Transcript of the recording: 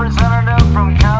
representative from California.